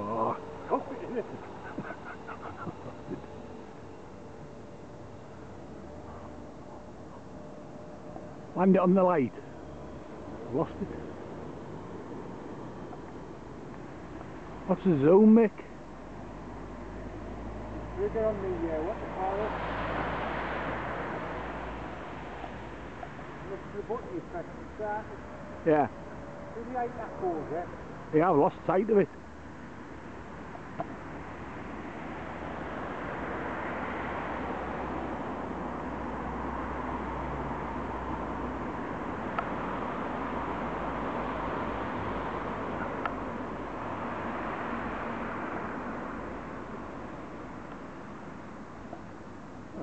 Oh, Land it on the light. Lost it. What's the zoom, Mick? We're on the, uh, what's the pilot? The, the button you press, Yeah. Did you hate that cord, yeah? Yeah, I've lost sight of it.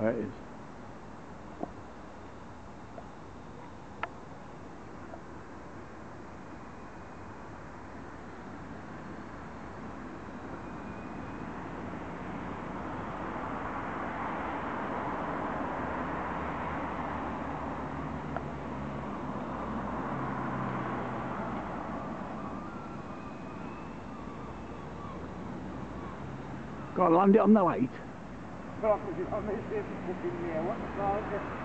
There it is. Go on, land it on the light. próprio de homem sempre com opinião, a